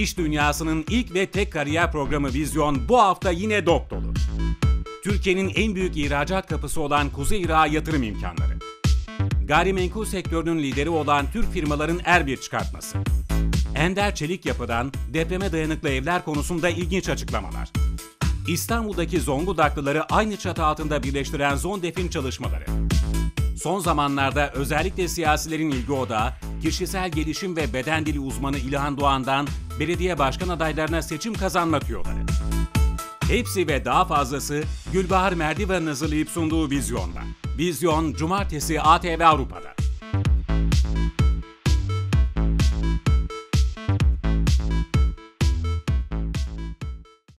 İş dünyasının ilk ve tek kariyer programı Vizyon bu hafta yine dop dolu. Türkiye'nin en büyük ihracat kapısı olan Kuzey Irak'a yatırım imkanları. Gayrimenkul sektörünün lideri olan Türk firmaların er bir çıkartması. Ender Çelik Yapı'dan depreme dayanıklı evler konusunda ilginç açıklamalar. İstanbul'daki Zonguldaklıları aynı çatı altında birleştiren Zondef'in çalışmaları. Son zamanlarda özellikle siyasilerin ilgi odağı, kişisel gelişim ve beden dili uzmanı İlhan Doğan'dan belediye başkan adaylarına seçim kazanma tüyoları. Hepsi ve daha fazlası Gülbahar Merdiven'in hazırlayıp sunduğu Vizyon'da. Vizyon, Cumartesi ATV Avrupa'da.